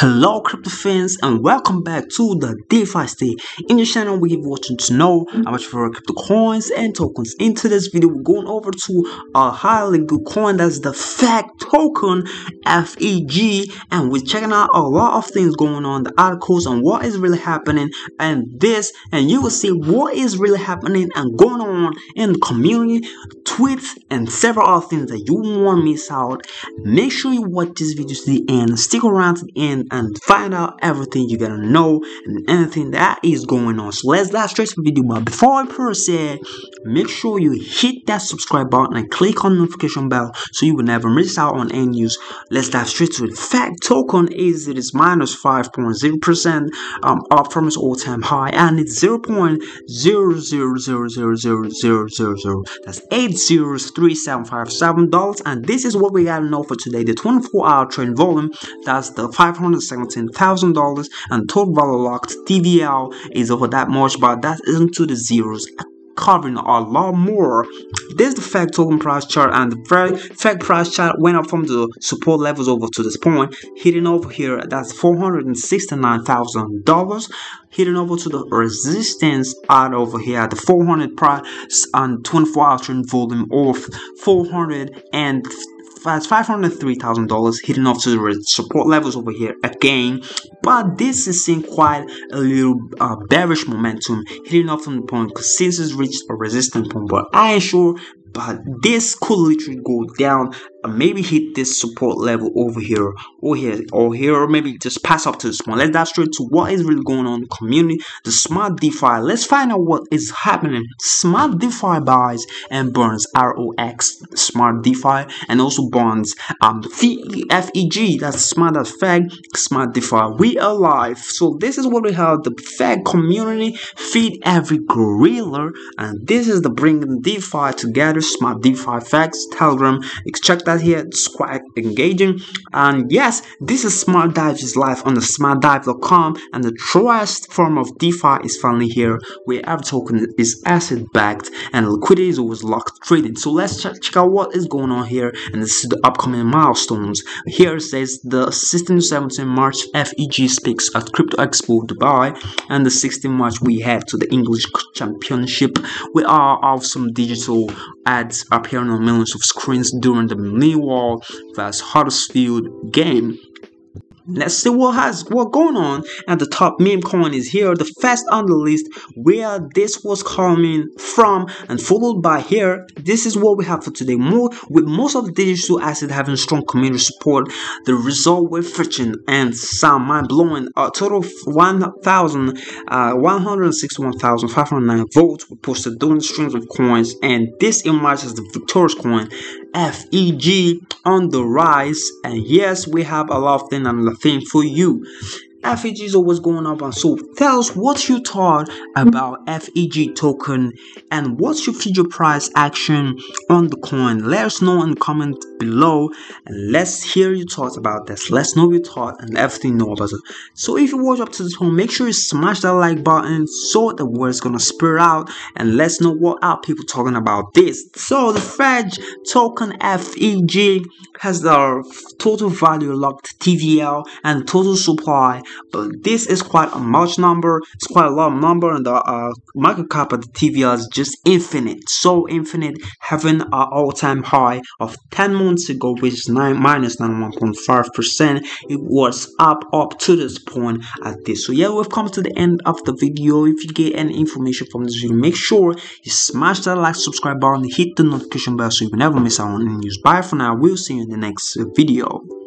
Hello crypto fans and welcome back to the DeFi State. In this channel we give watching to know how much for crypto coins and tokens. In today's video we're going over to a highly good coin that's the FEG token FEG and we're checking out a lot of things going on the articles and what is really happening and this and you will see what is really happening and going on in the community tweets and several other things that you won't miss out. Make sure you watch this video to the end. Stick around to the end and find out everything you gotta know and anything that is going on. So let's dive straight to the video. But before I proceed, make sure you hit that subscribe button and click on the notification bell so you will never miss out on any news. Let's dive straight to it. FEG token is it is minus 5.0% um, up from its all-time high and it's 0.000000000. That's 8 zeros, three seven five seven dollars, and this is what we gotta know for today. The 24-hour trade volume, that's the five seventeen thousand dollars, and total value locked TVL is over that much, but that isn't to the zeros. Covering a lot more. This is the FEG token price chart and the FEG price chart went up from the support levels over to this point, hitting over here. That's $469,000, hitting over to the resistance out over here at the 400 price and 24 hour trend volume of 400 and that's $503,000 hitting off to the support levels over here again. But this is seeing quite a little uh, bearish momentum hitting off from the point because since it's reached a resistance point but I ain't sure. But this could literally go down maybe hit this support level over here or here or here or maybe just pass up to this one let's dive straight to what is really going on in the community the smart defi. Let's find out what is happening. Smart defi buys and burns rox smart defi and also bonds. Um feg that's smart as feg smart defi. We are live. So this is what we have the feg community feed every gorilla and this is the bringing defi together smart DeFi facts, Telegram. Check that here. It's quite engaging. And yes, this is Smart DeFi is live on the smartdefi.com and the truest form of DeFi is finally here where every token is asset backed and liquidity is always locked trading. So let's check, check out what is going on here and this is the upcoming milestones. Here says the 16 to 17 March FEG speaks at Crypto Expo Dubai and the 16 March we head to the English Championship. We are of some digital ads appearing on millions of screens during the Millwall vs Huddersfield game. Let's see what has what going on. At the top meme coin is here, the first on the list where this was coming from, and followed by here. This is what we have for today. More with most of the digital assets having strong community support. The result with friction and some mind blowing. A total of 1,000, uh, 161,509 votes were posted during the streams of coins, and this emerges as the victorious coin. FEG on the rise, and yes, we have a lot of things on the thing for you. FEG is always going up. And so tell us what you thought about FEG token and what's your future price action on the coin. Let us know in the comment below and let's hear your thoughts about this. Let's know your thought and everything know about it. So if you watch up to this point make sure you smash that like button so the word's gonna spread out and let's know what are people talking about this. So the FEG token FEG has the total value locked TVL and total supply but this is quite a much number. It's quite a lot of number and the uh, market cap of the TVL is just infinite. So infinite having an all-time high of 10 months ago which is 9 minus 91.5 percent it was up up to this point at this. So yeah we've come to the end of the video. If you get any information from this video make sure you smash that like subscribe button hit the notification bell so you never miss out on any news. Bye for now. We'll see you in the next video